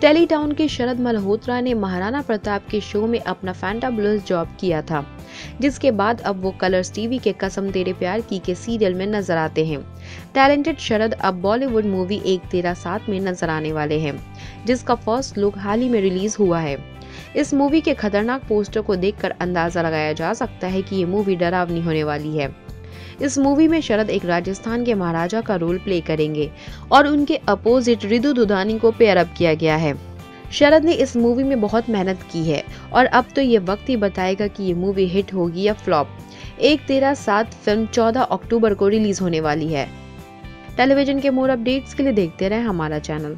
Teletown के शरद मल्होत्रा ने महाराणा प्रताप के शो में अपना फैंटाबुलस जॉब किया था, जिसके बाद अब वो कलर्स टीवी के कसम तेरे प्यार की के सीरियल में नज़र आते हैं। टैलेंटेड शरद अब बॉलीवुड मूवी एक तेरा सात में नज़र आने वाले हैं, जिसका फ़र्स्ट लुक हाल ही में रिलीज़ हुआ है। इस मूवी के खतरनाक पोस्टर को देखकर अंदाज़ा लगाया जा सकता है कि ये मूवी डरावनी होने वाली है। इस मूवी में शरद एक राजस्थान के महाराजा का रोल प्ले करेंगे और उनके अपोजिट रिदु दुधानी को पेयरअप किया गया है। शरद ने इस मूवी में बहुत मेहनत की है और अब तो ये वक्त ही बताएगा कि ये मूवी हिट होगी या फ्लॉप। एक तेरह सात फ़िल्म चौदह अक्टूबर को रिलीज़ होने वाली है। टेलीविज़न के मोर अपडेट्स के लिए देखते रहे हमारा चैनल।